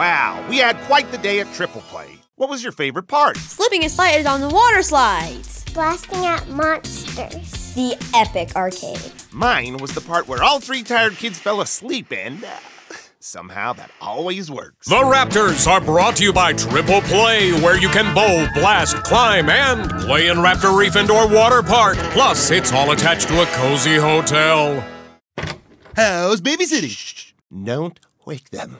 Wow, we had quite the day at Triple Play. What was your favorite part? Slipping and sliding on the water slides. Blasting at monsters. The epic arcade. Mine was the part where all three tired kids fell asleep and uh, somehow that always works. The Raptors are brought to you by Triple Play, where you can bowl, blast, climb, and play in Raptor Reef Indoor Water Park. Plus, it's all attached to a cozy hotel. How's babysitting? Shh, don't wake them.